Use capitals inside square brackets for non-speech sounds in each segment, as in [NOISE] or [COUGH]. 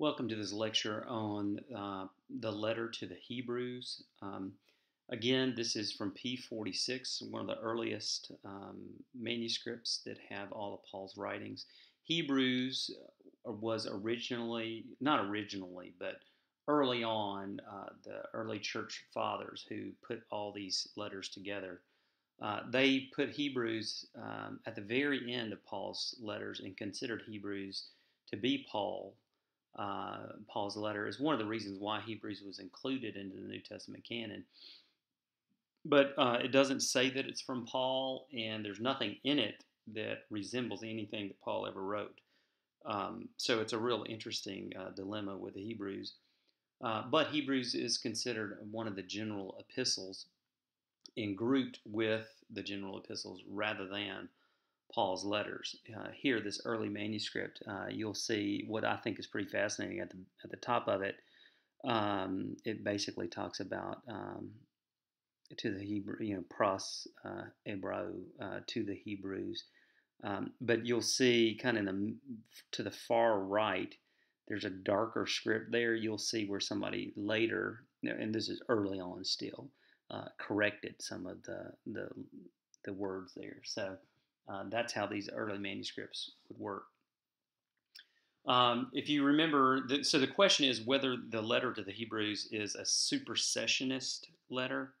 Welcome to this lecture on uh, the letter to the Hebrews. Um, again, this is from P46, one of the earliest um, manuscripts that have all of Paul's writings. Hebrews uh, was originally, not originally, but early on, uh, the early church fathers who put all these letters together. Uh, they put Hebrews um, at the very end of Paul's letters and considered Hebrews to be Paul uh, Paul's letter is one of the reasons why Hebrews was included into the New Testament canon. But uh, it doesn't say that it's from Paul, and there's nothing in it that resembles anything that Paul ever wrote. Um, so it's a real interesting uh, dilemma with the Hebrews. Uh, but Hebrews is considered one of the general epistles and grouped with the general epistles rather than Paul's letters. Uh, here, this early manuscript, uh, you'll see what I think is pretty fascinating at the at the top of it. Um, it basically talks about um, to the Hebrew, you know, pros uh, uh, to the Hebrews. Um, but you'll see kind of the to the far right, there's a darker script there. You'll see where somebody later, and this is early on still, uh, corrected some of the the the words there. So uh, that's how these early manuscripts would work. Um, if you remember, the, so the question is whether the letter to the Hebrews is a supersessionist letter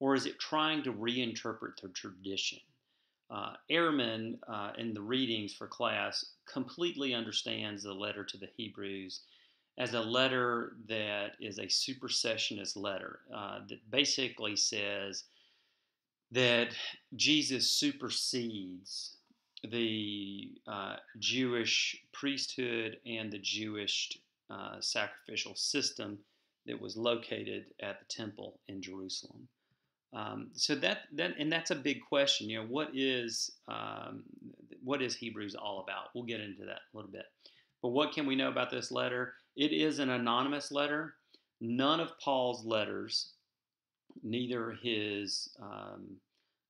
or is it trying to reinterpret the tradition? Uh, Ehrman, uh, in the readings for class, completely understands the letter to the Hebrews as a letter that is a supersessionist letter uh, that basically says that Jesus supersedes the uh, Jewish priesthood and the Jewish uh, sacrificial system that was located at the temple in Jerusalem. Um, so that that and that's a big question. You know, what is um, what is Hebrews all about? We'll get into that a little bit. But what can we know about this letter? It is an anonymous letter. None of Paul's letters neither his um,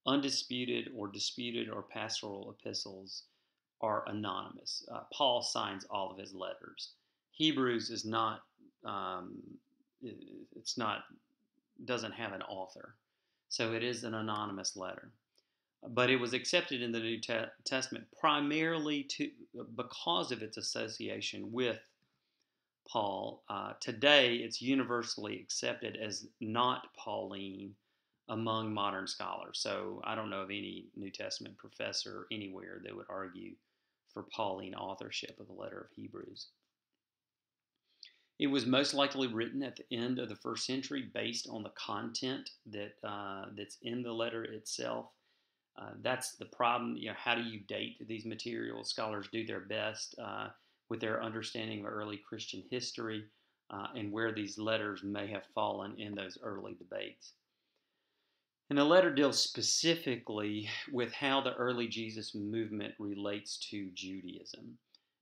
undisputed or disputed or pastoral epistles are anonymous. Uh, Paul signs all of his letters. Hebrews is not. Um, it's not. Doesn't have an author, so it is an anonymous letter. But it was accepted in the New Testament primarily to because of its association with Paul. Uh, today, it's universally accepted as not Pauline among modern scholars. So I don't know of any New Testament professor anywhere that would argue for Pauline authorship of the letter of Hebrews. It was most likely written at the end of the first century based on the content that uh, that's in the letter itself. Uh, that's the problem. You know, how do you date these materials? Scholars do their best uh, with their understanding of early Christian history uh, and where these letters may have fallen in those early debates. And the letter deals specifically with how the early Jesus movement relates to Judaism.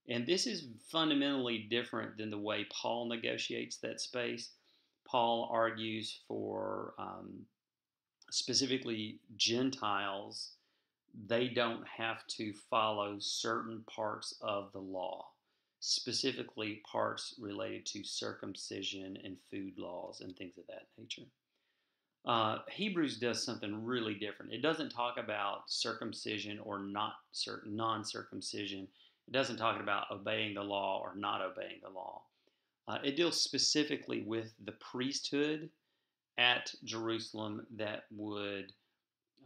And this is fundamentally different than the way Paul negotiates that space. Paul argues for um, specifically Gentiles, they don't have to follow certain parts of the law, specifically parts related to circumcision and food laws and things of that nature. Uh, Hebrews does something really different. It doesn't talk about circumcision or not certain non-circumcision. It doesn't talk about obeying the law or not obeying the law. Uh, it deals specifically with the priesthood at Jerusalem that would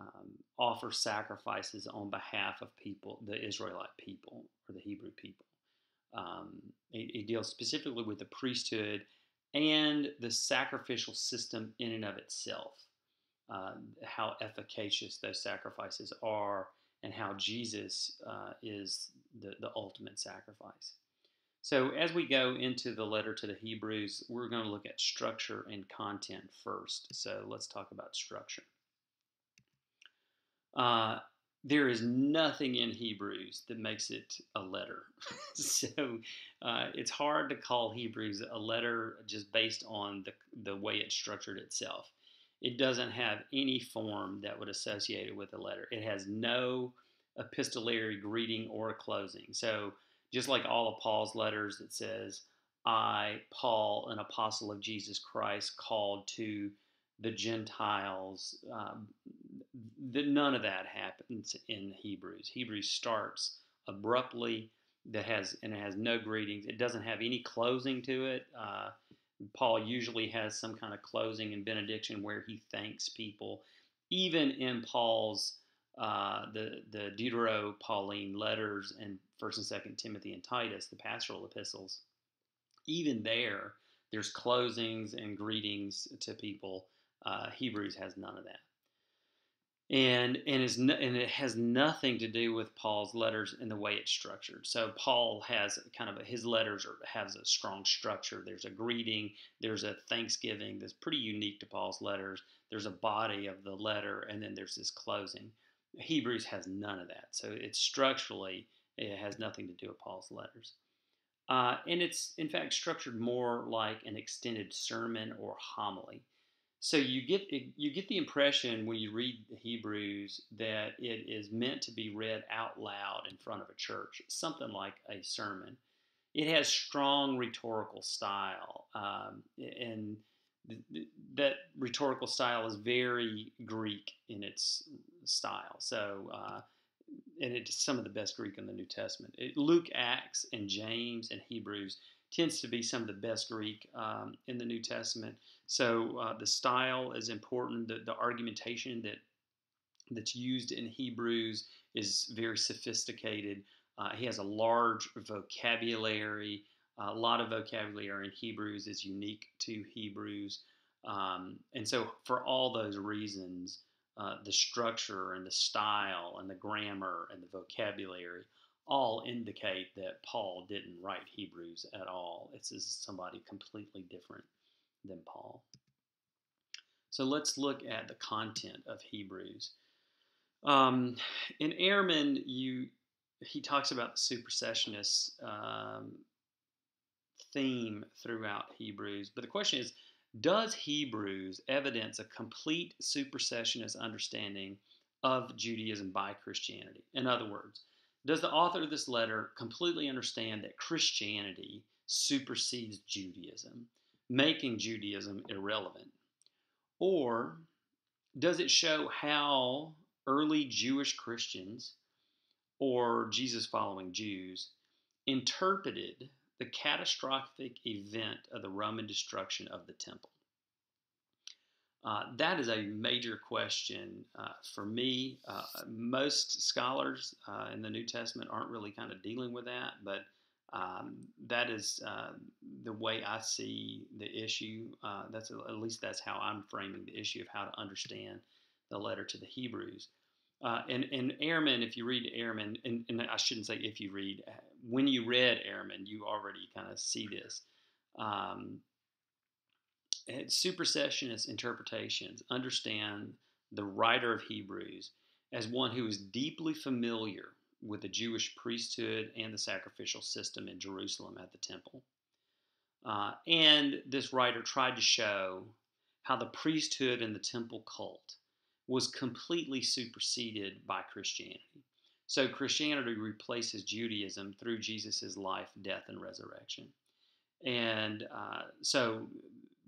um, offer sacrifices on behalf of people, the Israelite people or the Hebrew people. Um, it, it deals specifically with the priesthood and the sacrificial system in and of itself, uh, how efficacious those sacrifices are, and how Jesus uh, is the, the ultimate sacrifice. So, as we go into the letter to the Hebrews, we're going to look at structure and content first. So, let's talk about structure. Uh, there is nothing in Hebrews that makes it a letter. [LAUGHS] so uh, it's hard to call Hebrews a letter just based on the, the way it's structured itself. It doesn't have any form that would associate it with a letter. It has no epistolary greeting or closing. So just like all of Paul's letters, it says, I, Paul, an apostle of Jesus Christ, called to the Gentiles. Um, that none of that happens in Hebrews. Hebrews starts abruptly that has and it has no greetings. It doesn't have any closing to it. Uh, Paul usually has some kind of closing and benediction where he thanks people. Even in Paul's uh, the the Deutero-Pauline letters and First and Second Timothy and Titus, the pastoral epistles, even there, there's closings and greetings to people. Uh, Hebrews has none of that and and is no, and it has nothing to do with Paul's letters and the way it's structured. So Paul has kind of a, his letters are, has a strong structure. There's a greeting, there's a thanksgiving that's pretty unique to Paul's letters. There's a body of the letter, and then there's this closing. Hebrews has none of that. So it's structurally it has nothing to do with Paul's letters. Uh, and it's in fact structured more like an extended sermon or homily. So you get you get the impression when you read Hebrews that it is meant to be read out loud in front of a church, something like a sermon. It has strong rhetorical style, um, and th- th- that rhetorical style is very Greek in its style. So, uh, and it's some of the best Greek in the New Testament. It, Luke, Acts, and James and Hebrews tends to be some of the best Greek um, in the New Testament. So uh, the style is important. The, the argumentation that that's used in Hebrews is very sophisticated. Uh, he has a large vocabulary. a lot of vocabulary in Hebrews is unique to Hebrews. Um, and so, for all those reasons, uh, the structure and the style and the grammar and the vocabulary all indicate that Paul didn't write Hebrews at all. This is somebody completely different than Paul. So let's look at the content of Hebrews. Um, in Ehrman, you he talks about the supersessionist um, theme throughout Hebrews, but the question is, does Hebrews evidence a complete supersessionist understanding of Judaism by Christianity? In other words, does the author of this letter completely understand that Christianity supersedes Judaism, making Judaism irrelevant? Or does it show how early Jewish Christians or Jesus following Jews interpreted the catastrophic event of the Roman destruction of the temple? Uh, that is a major question uh, for me. Uh, most scholars uh, in the New Testament aren't really kind of dealing with that, but um, that is uh, the way I see the issue. That's at least that's how I'm framing the issue of how to understand the letter to the Hebrews. and and Ehrman, if you read Ehrman, and, and, I shouldn't say if you read, when you read Ehrman, you already kind of see this. Um, supersessionist interpretations understand the writer of Hebrews as one who is deeply familiar with the Jewish priesthood and the sacrificial system in Jerusalem at the temple. Uh, and this writer tried to show how the priesthood and the temple cult was completely superseded by Christianity. So Christianity replaces Judaism through Jesus' life, death, and resurrection. And uh, so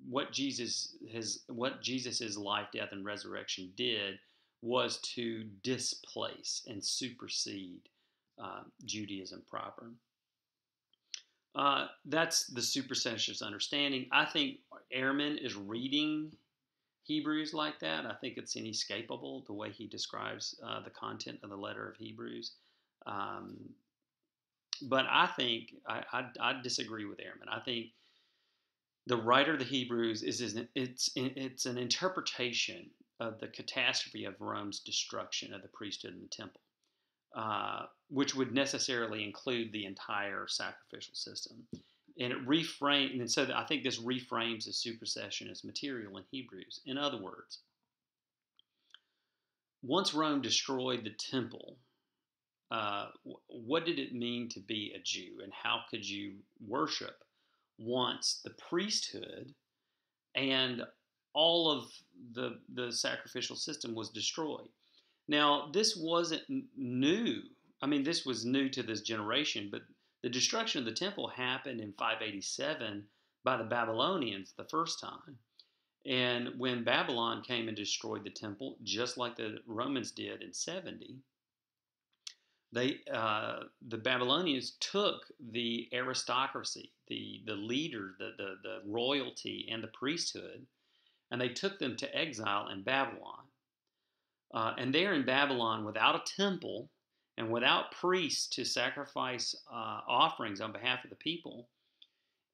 what Jesus his what Jesus's life, death, and resurrection did was to displace and supersede uh, Judaism proper. Uh, that's the supersessionist understanding. I think Ehrman is reading Hebrews like that. I think it's inescapable the way he describes uh, the content of the letter of Hebrews. Um, but I think I, I, I, disagree with Ehrman. I think the writer of the Hebrews is, is it's it's an interpretation of the catastrophe of Rome's destruction of the priesthood and the temple, uh, which would necessarily include the entire sacrificial system. And it reframes, and so I think this reframes the supersessionist material in Hebrews. In other words, once Rome destroyed the temple, uh, what did it mean to be a Jew, and how could you worship wants the priesthood and all of the the sacrificial system was destroyed. Now, this wasn't new. I mean, this was new to this generation, but the destruction of the temple happened in 587 by the Babylonians the first time. And when Babylon came and destroyed the temple, just like the Romans did in 70, they uh, the Babylonians took the aristocracy, the the leader, the, the the royalty, and the priesthood, and they took them to exile in Babylon. Uh, and there in Babylon, without a temple and without priests to sacrifice uh, offerings on behalf of the people,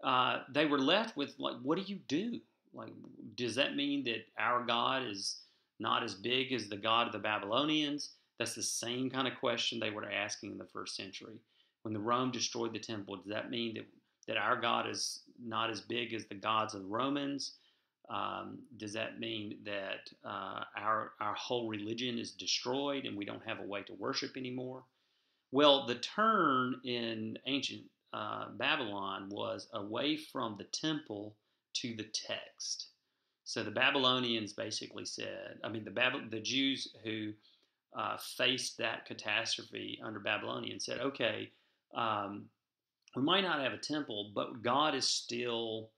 uh, they were left with like, what do you do? Like, does that mean that our God is not as big as the God of the Babylonians? That's the same kind of question they were asking in the first century. When the Rome destroyed the temple, does that mean that, that our God is not as big as the gods of the Romans? Um, does that mean that uh, our, our whole religion is destroyed and we don't have a way to worship anymore? Well, the turn in ancient uh, Babylon was away from the temple to the text. So the Babylonians basically said, I mean, the, Bab- the Jews who uh, faced that catastrophe under Babylonian said, okay, um, we might not have a temple, but God is still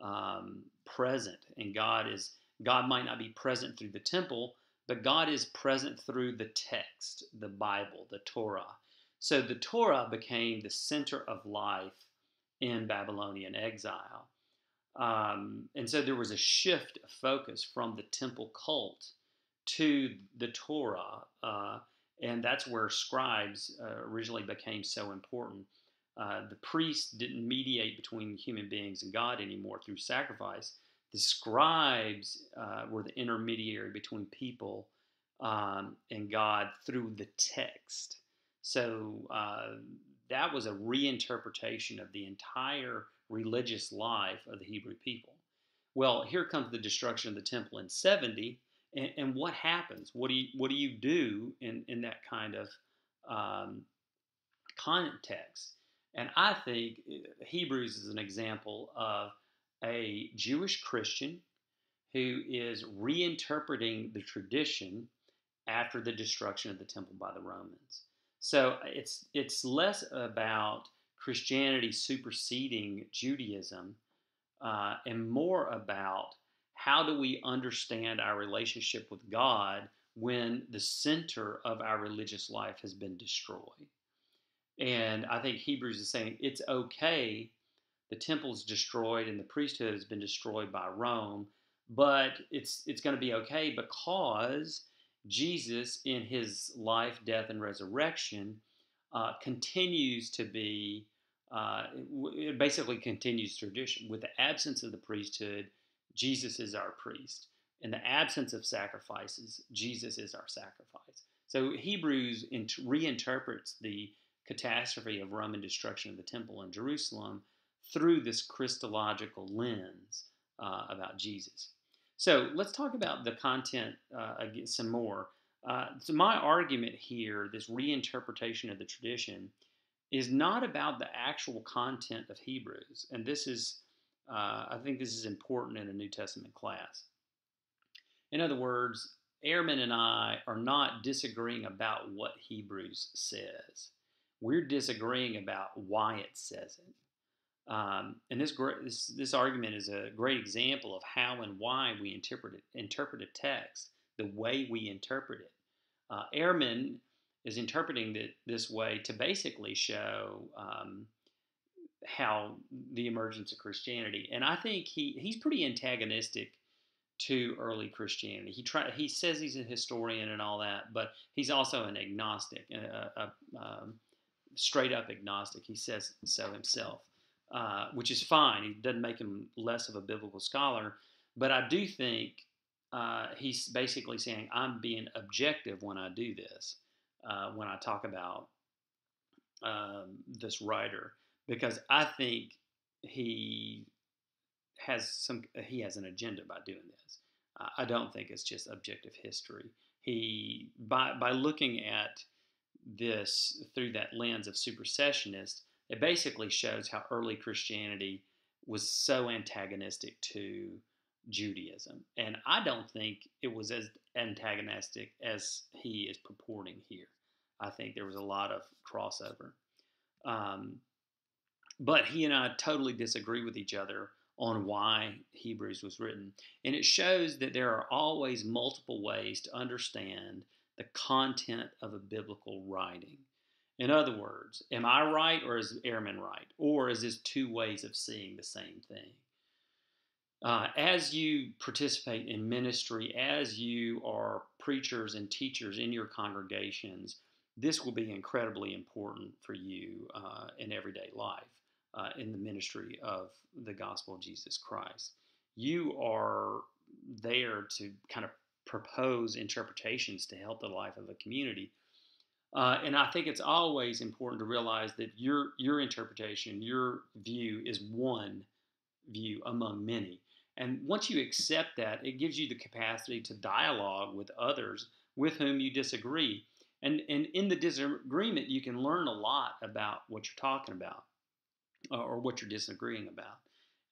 um, present, and God is God might not be present through the temple, but God is present through the text, the Bible, the Torah. So the Torah became the center of life in Babylonian exile. Um, and so there was a shift of focus from the temple cult to the Torah. Uh, and that's where scribes uh, originally became so important. Uh, the priests didn't mediate between human beings and God anymore through sacrifice. The scribes uh, were the intermediary between people um, and God through the text. So uh, that was a reinterpretation of the entire religious life of the Hebrew people. Well, here comes the destruction of the temple in 70. And, and what happens? What do you, what do, you do in, in that kind of um, context? And I think uh, Hebrews is an example of a Jewish Christian who is reinterpreting the tradition after the destruction of the temple by the Romans. So it's it's less about Christianity superseding Judaism uh, and more about how do we understand our relationship with God when the center of our religious life has been destroyed. And I think Hebrews is saying it's okay. The temple's destroyed and the priesthood has been destroyed by Rome, but it's it's going to be okay because Jesus, in his life, death, and resurrection, uh, continues to be uh, it basically continues tradition. With the absence of the priesthood, Jesus is our priest. In the absence of sacrifices, Jesus is our sacrifice. So Hebrews reinterprets the catastrophe of Roman destruction of the temple in Jerusalem through this Christological lens uh, about Jesus. So let's talk about the content uh, again some more. Uh, so my argument here, this reinterpretation of the tradition, is not about the actual content of Hebrews, and this is, uh, I think, this is important in a New Testament class. In other words, Ehrman and I are not disagreeing about what Hebrews says. We're disagreeing about why it says it. Um, and this, this, this argument is a great example of how and why we interpret interpret a text, the way we interpret it. Uh, Ehrman is interpreting it this way to basically show um, how the emergence of Christianity, and I think he he's pretty antagonistic to early Christianity. He try he says he's a historian and all that, but he's also an agnostic, a, a, a um, straight up agnostic. He says so himself, uh, which is fine. He doesn't make him less of a biblical scholar. But I do think uh, he's basically saying I'm being objective when I do this, uh, when I talk about um, this writer, because I think he has some he has an agenda by doing this. I don't think it's just objective history. He by by looking at this through that lens of supersessionist, it basically shows how early Christianity was so antagonistic to Judaism. And I don't think it was as antagonistic as he is purporting here. I think there was a lot of crossover. Um, but he and I totally disagree with each other on why Hebrews was written. And it shows that there are always multiple ways to understand the content of a biblical writing. In other words, am I right or is Ehrman right? Or is this two ways of seeing the same thing? Uh, as you participate in ministry, as you are preachers and teachers in your congregations, this will be incredibly important for you uh, in everyday life uh, in the ministry of the gospel of Jesus Christ. You are there to kind of propose interpretations to help the life of a community. Uh, and I think it's always important to realize that your your interpretation, your view, is one view among many. And once you accept that, it gives you the capacity to dialogue with others with whom you disagree. And, and in the disagreement, you can learn a lot about what you're talking about or what you're disagreeing about.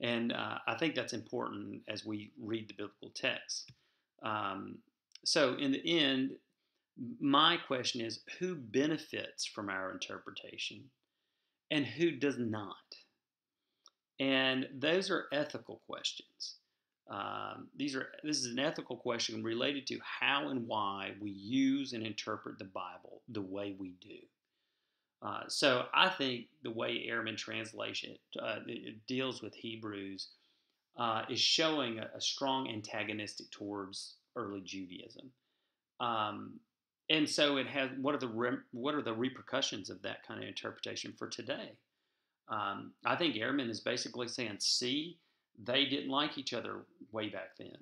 And uh, I think that's important as we read the biblical text. Um, so, in the end, my question is who benefits from our interpretation and who does not? And those are ethical questions. Um, these are this is an ethical question related to how and why we use and interpret the Bible the way we do. Uh, so I think the way Ehrman translation uh, deals with Hebrews uh, is showing a, a, strong antagonistic towards early Judaism, um, and so it has what are the re- what are the repercussions of that kind of interpretation for today? Um, I think Ehrman is basically saying, see, they didn't like each other way back then,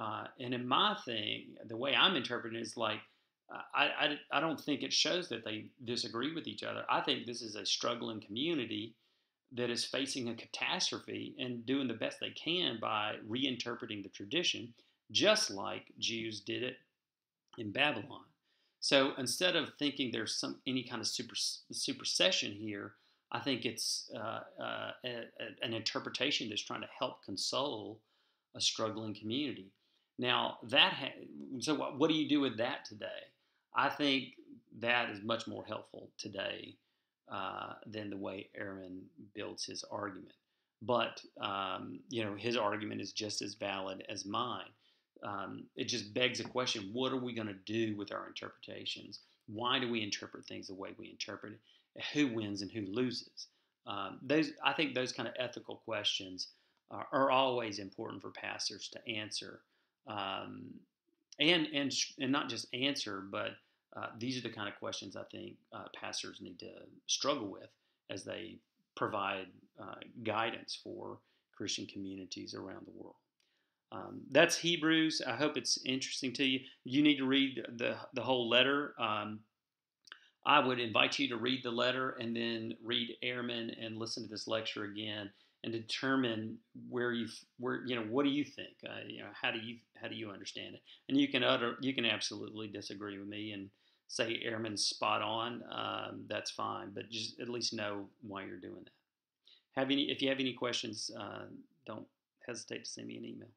uh, and in my thing, the way I'm interpreting it is like I, I, I don't think it shows that they disagree with each other. I think this is a struggling community that is facing a catastrophe and doing the best they can by reinterpreting the tradition, just like Jews did it in Babylon. So instead of thinking there's some any kind of super, supersession here, I think it's uh, uh, a, a, an interpretation that's trying to help console a struggling community. Now that ha- so what, what do you do with that today? I think that is much more helpful today uh, than the way Ehrman builds his argument. But um, you know, his argument is just as valid as mine. Um, it just begs a question: What are we going to do with our interpretations? Why do we interpret things the way we interpret it? Who wins and who loses? Um, those, I think, those kind of ethical questions are, are always important for pastors to answer. Um, and and and not just answer, but uh, these are the kind of questions I think uh, pastors need to struggle with as they provide uh, guidance for Christian communities around the world. Um, that's Hebrews. I hope it's interesting to you. You need to read the the whole letter. Um, I would invite you to read the letter and then read Ehrman and listen to this lecture again and determine where you where you know what do you think? Uh, you know how do you how do you understand it? And you can utter you can absolutely disagree with me and say Ehrman's spot on um, that's fine but just at least know why you're doing that. Have any if you have any questions uh, don't hesitate to send me an email